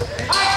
Ai!